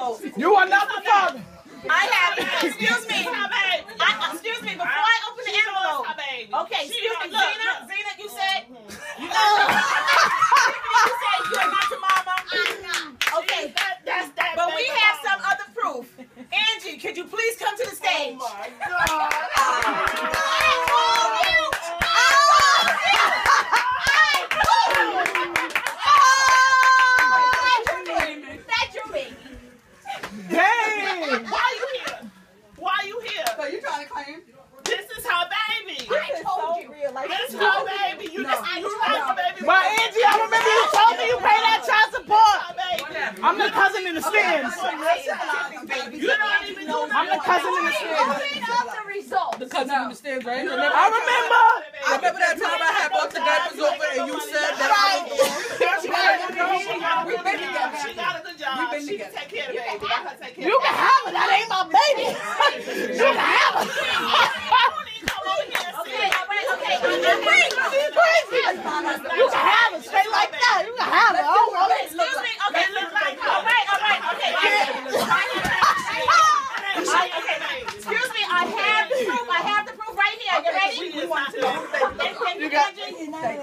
fault. You are not the father. I have, excuse me. I, excuse me, before I, open the envelope. Okay, excuse me, Zena, Zena, you said, you know, I'm the cousin in the stands. You don't even know. I'm the cousin in the stands. The cousin in the stands, right? I remember. I remember that time I had both the diapers over and you said that I was the We've been together. She got a good job. We've been together. She can take care of the baby. Let take care of You can have her. That ain't my baby. You can have her. Okay, all right, okay. Okay,